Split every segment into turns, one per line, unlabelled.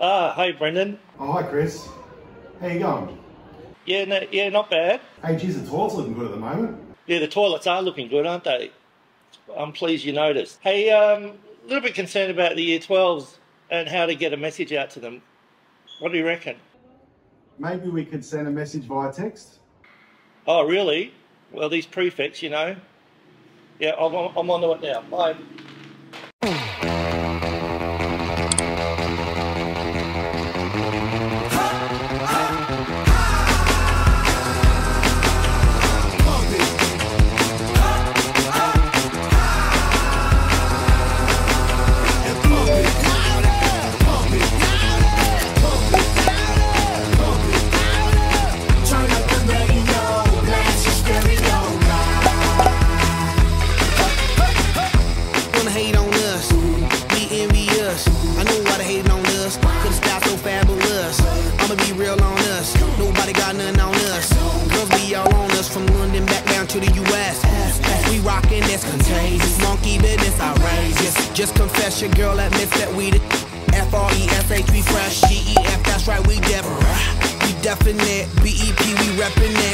Ah, hey Brendan.
Oh, hi, Chris. How you going?
Yeah, no, yeah, not bad.
Hey, geez, the toilet's looking good at the moment.
Yeah, the toilets are looking good, aren't they? I'm pleased you noticed. Hey, um, a little bit concerned about the year 12s and how to get a message out to them. What do you reckon?
Maybe we could send a message via text.
Oh, really? Well, these prefects, you know. Yeah, I'm, on- I'm on to it now. Bye.
US. We rockin' this contagious, monkey business outrageous. Just confess your girl admits that we the F R E S H we fresh, G E F that's right we def. We definite, B E P we reppin' it.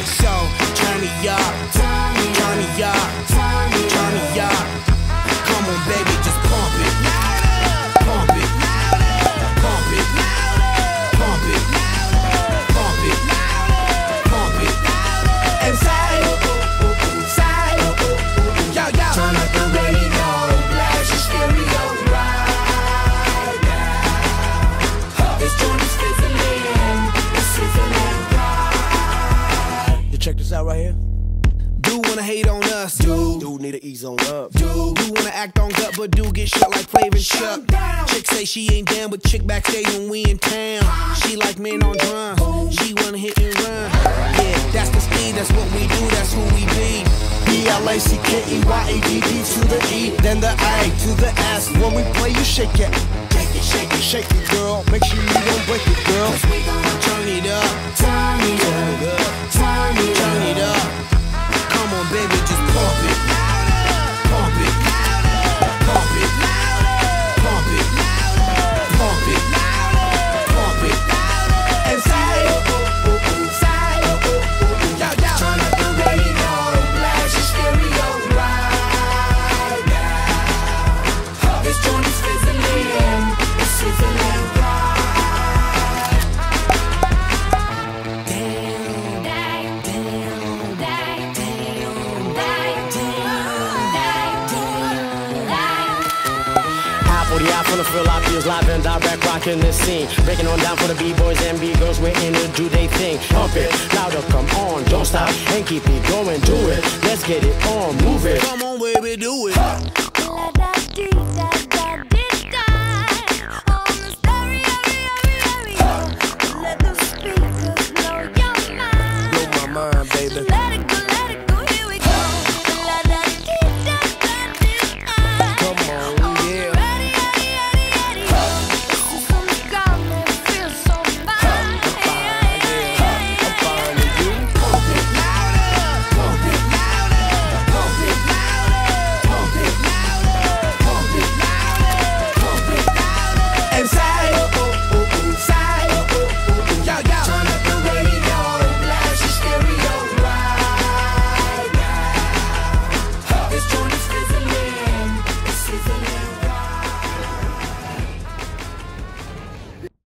Hate on us, dude.
Dude need to ease on up.
Dude, do wanna act on gut, but do get shut like Flavor Chuck. Chick say she ain't down, but chick backstage when we in town. She like men on drums. She wanna hit and run. Yeah, that's the speed, that's what we do, that's who we be.
B-L-A-C-K-E-Y-A-D-D to the E, then the A to the S. When we play, you shake it. Shake it, shake it, shake it, girl. Make sure you Eye for the eye from the feel I feels live and direct rocking this scene. Breaking on down for the B-boys and B-girls, we're in to do they thing. Pump it, louder, come on, don't stop and keep it going, do it. Let's get it on, move it.
Come on, baby, do it.
La da dee da